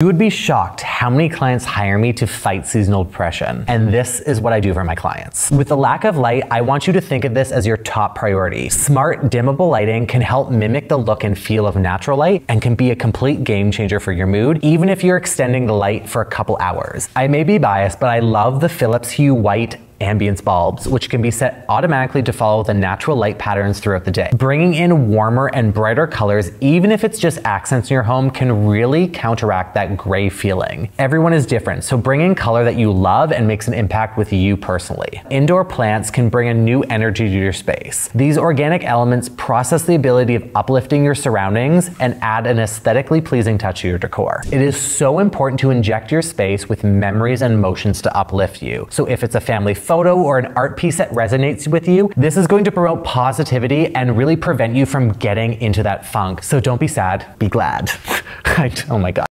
You would be shocked how many clients hire me to fight seasonal depression. And this is what I do for my clients. With the lack of light, I want you to think of this as your top priority. Smart, dimmable lighting can help mimic the look and feel of natural light and can be a complete game changer for your mood, even if you're extending the light for a couple hours. I may be biased, but I love the Philips Hue White ambience bulbs, which can be set automatically to follow the natural light patterns throughout the day. Bringing in warmer and brighter colors, even if it's just accents in your home, can really counteract that gray feeling. Everyone is different, so bring in color that you love and makes an impact with you personally. Indoor plants can bring a new energy to your space. These organic elements process the ability of uplifting your surroundings and add an aesthetically pleasing touch to your decor. It is so important to inject your space with memories and emotions to uplift you. So if it's a family photo or an art piece that resonates with you, this is going to promote positivity and really prevent you from getting into that funk. So don't be sad, be glad. oh my God.